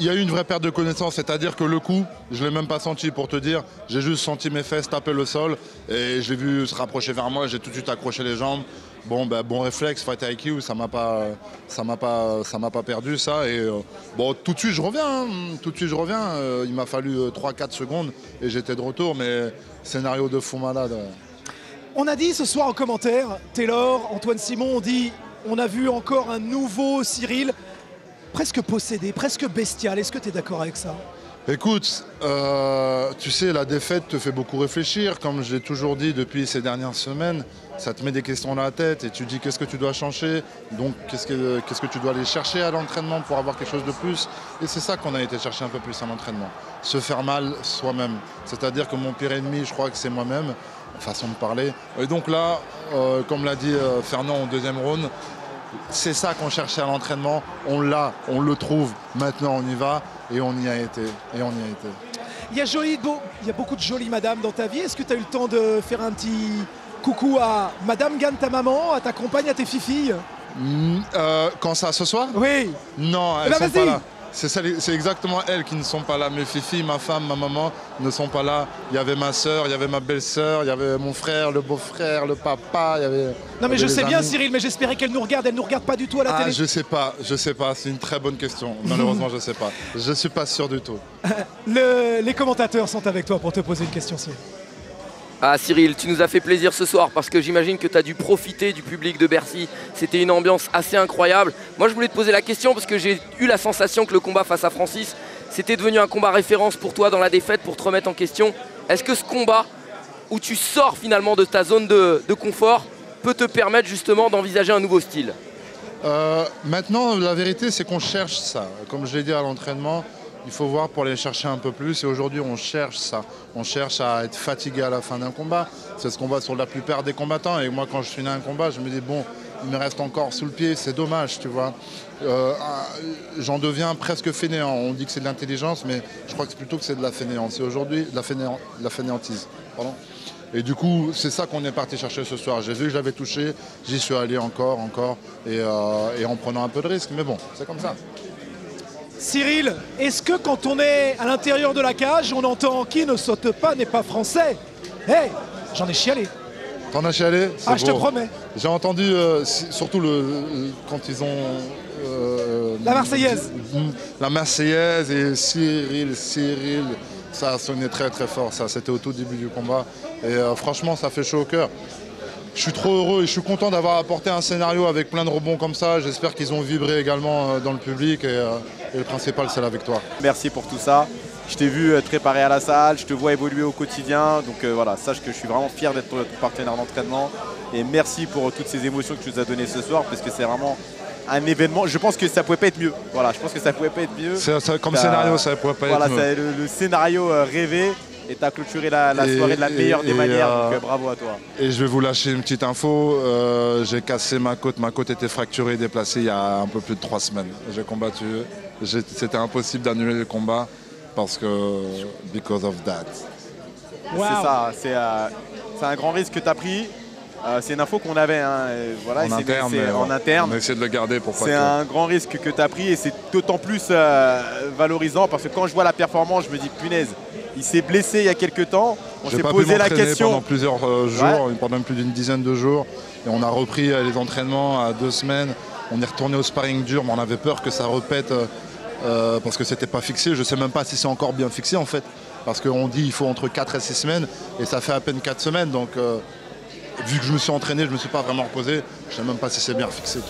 Il y a eu une vraie perte de connaissance, c'est-à-dire que le coup, je ne l'ai même pas senti pour te dire. J'ai juste senti mes fesses taper le sol et j'ai vu se rapprocher vers moi, j'ai tout de suite accroché les jambes. Bon, ben, bon réflexe, fight IQ, ça m'a pas, ça m'a pas, pas perdu ça. Et euh, bon, tout de suite je reviens, hein. tout de suite je reviens. Euh, il m'a fallu 3-4 secondes et j'étais de retour, mais scénario de fou malade. On a dit ce soir en commentaire, Taylor, Antoine Simon, on dit on a vu encore un nouveau Cyril, presque possédé, presque bestial. Est-ce que tu es d'accord avec ça? Écoute, euh, tu sais, la défaite te fait beaucoup réfléchir. Comme je l'ai toujours dit depuis ces dernières semaines, ça te met des questions dans la tête et tu dis qu'est-ce que tu dois changer, donc qu'est-ce que, tu dois aller chercher à l'entraînement pour avoir quelque chose de plus? Et c'est ça qu'on a été chercher un peu plus à l'entraînement. Se faire mal soi-même. C'est-à-dire que mon pire ennemi, je crois que c'est moi-même, façon de parler. Et donc là, euh, comme l'a dit euh, Fernand au deuxième round, c'est ça qu'on cherchait à l'entraînement. On l'a, on le trouve. Maintenant, on y va et on y a été. Et on y a été. Il y a, joli, il y a beaucoup de jolies madames dans ta vie. Est-ce que tu as eu le temps de faire un petit coucou à Madame Gagne, ta maman, à ta compagne, à tes filles euh, Quand ça, ce soir? Oui. Non, elles eh ben, sont pas là. C'est exactement elles qui ne sont pas là. Mes filles, ma femme, ma maman ne sont pas là. Il y avait ma soeur, il y avait ma belle-sœur, il y avait mon frère, le beau-frère, le papa. Il y avait, non mais je sais bien Cyril, mais j'espérais qu'elle nous regarde. Elle ne nous regarde pas du tout à la ah, télé. Je sais pas, je sais pas. C'est une très bonne question. Malheureusement, je sais pas. Je suis pas sûr du tout. les commentateurs sont avec toi pour te poser une question, Cyril. Ah Cyril, tu nous as fait plaisir ce soir parce que j'imagine que tu as dû profiter du public de Bercy. C'était une ambiance assez incroyable. Moi je voulais te poser la question parce que j'ai eu la sensation que le combat face à Francis, c'était devenu un combat référence pour toi dans la défaite pour te remettre en question. Est-ce que ce combat où tu sors finalement de ta zone de, confort peut te permettre justement d'envisager un nouveau style? Euh, Maintenant la vérité c'est qu'on cherche ça. Comme je l'ai dit à l'entraînement, il faut voir pour aller chercher un peu plus. Et aujourd'hui, on cherche ça. On cherche à être fatigué à la fin d'un combat. C'est ce qu'on voit sur la plupart des combattants. Et moi, quand je finis un combat, je me dis, bon, il me reste encore sous le pied, c'est dommage, tu vois. Euh, j'en deviens presque fainéant. On dit que c'est de l'intelligence, mais je crois que c'est plutôt que c'est de la fainéance. Et aujourd'hui, la, fainéantise. Et du coup, c'est ça qu'on est parti chercher ce soir. J'ai vu que j'avais touché, j'y suis allé encore, encore, euh, et en prenant un peu de risque. Mais bon, c'est comme ça. Cyril, est-ce que quand on est à l'intérieur de la cage, on entend qui ne saute pas n'est pas français Hé, j'en ai chialé. T'en as chialé Ah, je te promets. J'ai entendu, euh, surtout le, quand ils ont. Euh, la Marseillaise. La Marseillaise et Cyril, Cyril. Ça a sonné très très fort, ça. C'était au tout début du combat. Et euh, franchement, ça fait chaud au cœur je suis trop heureux et je suis content d'avoir apporté un scénario avec plein de rebonds comme ça. J'espère qu'ils ont vibré également euh, dans le public euh, et, le principal c'est la victoire. Merci pour tout ça. Je t'ai vu euh, te préparer à la salle, je te vois évoluer au quotidien. Donc voilà, sache que je suis vraiment fier d'être ton partenaire d'entraînement. Et merci pour toutes ces émotions que tu nous as données ce soir parce que c'est vraiment un événement. Je pense que ça pouvait pas être mieux. Voilà, je pense que ça pouvait pas être mieux. comme scénario, ça pouvait pas être mieux. Voilà, le, le, scénario rêvé et tu as clôturé la, soirée de la meilleure des manières, donc euh, euh, bravo à toi. Et je vais vous lâcher une petite info, euh, j'ai cassé ma côte, ma côte était fracturée et déplacée il y a un peu plus de trois semaines. J'ai combattu, c'était impossible d'annuler le combat parce que, because of that. C'est ça, c'est un grand risque que tu as pris. c'est une info qu'on avait. Hein, voilà, en, interne, en interne. On essaie de le garder pour C'est un grand risque que tu as pris et c'est d'autant plus valorisant parce que quand je vois la performance, je me dis punaise, il s'est blessé il y a quelques temps. On s'est posé la question. pendant plusieurs euh, jours, pendant plus d'une dizaine de jours. Et on a repris euh, les entraînements à deux semaines. On est retourné au sparring dur, mais on avait peur que ça repète euh, parce que c'était pas fixé. Je sais même pas si c'est encore bien fixé en fait. Parce qu'on dit il faut entre 4 et 6 semaines et ça fait à peine 4 semaines. Donc vu que je me suis entraîné, je ne me suis pas vraiment reposé. Je ne sais même pas si c'est bien fixé.